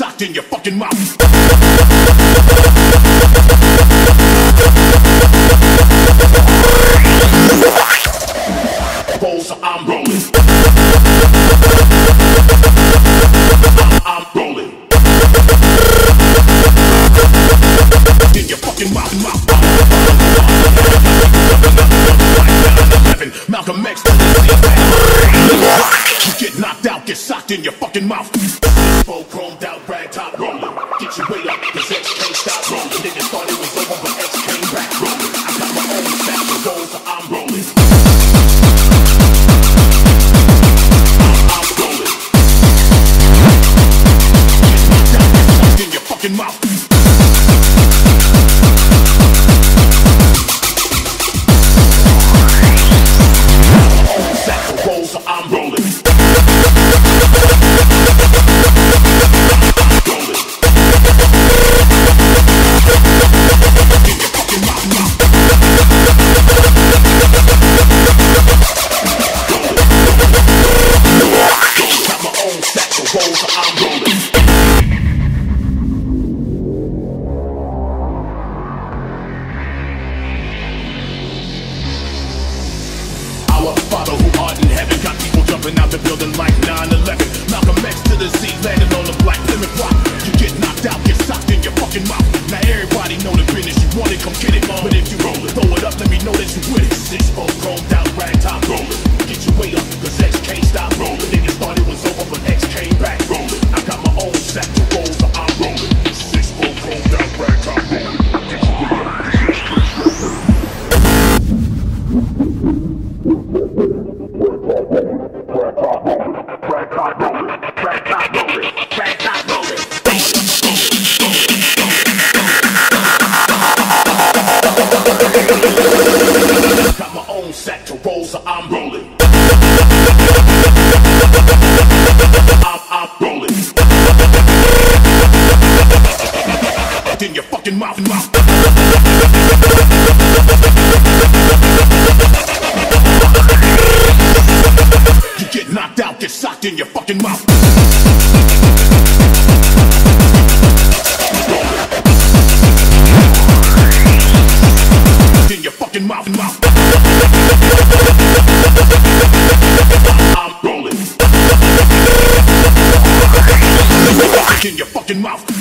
sucked in your fucking mouth. Roll, so I'm rolling. I'm, I'm rolling. In your fucking mouth, mouth. Malcolm X socked in your fucking mouth. Full chromed out, rag top rolling. Get your weight up, cause X can't stop rolling. Niggas thought it was over, but X came back rolling. I got my own stack of rolls, so I'm rolling. I'm, jumping out the building like 9-11. Malcolm X to the Z, landing on the black Plymouth Rock. You get knocked out, get socked in your fucking mouth. Now everybody know the business. You want it, come get it. But if you roll it, throw it up, let me know that you with it. Six foot chromed out, rag top rolling. In your fucking mouth. In your fucking mouth. I'm rolling. In your fucking mouth.